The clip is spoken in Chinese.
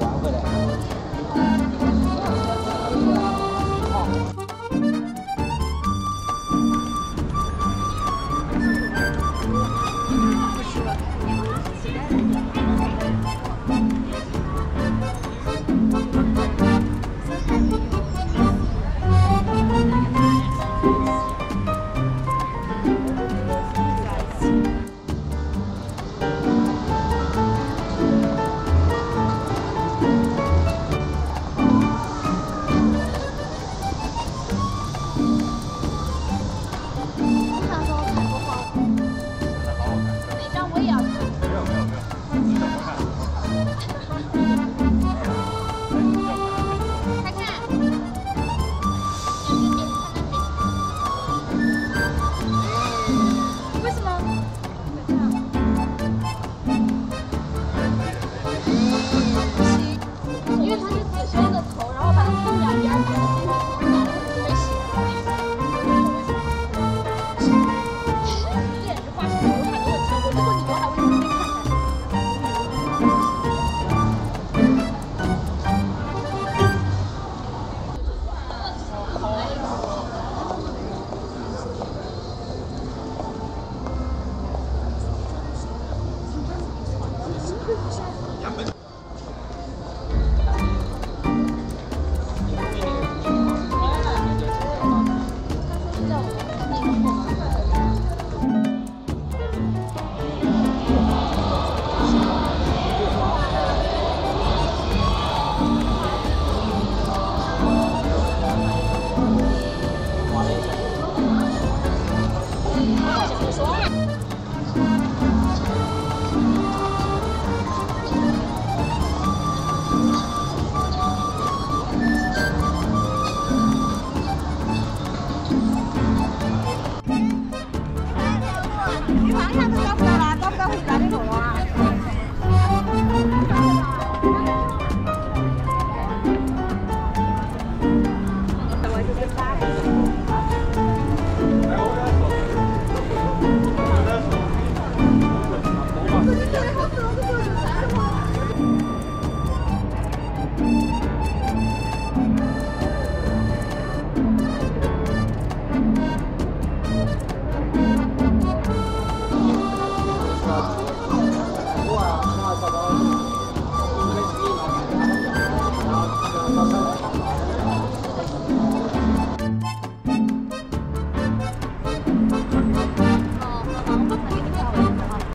边，然后弯回来。它是子修的头，然后把它分两边儿打成那种脑袋特别细。脸是画成刘海的问题，我如果你刘海，我怎么没看？また。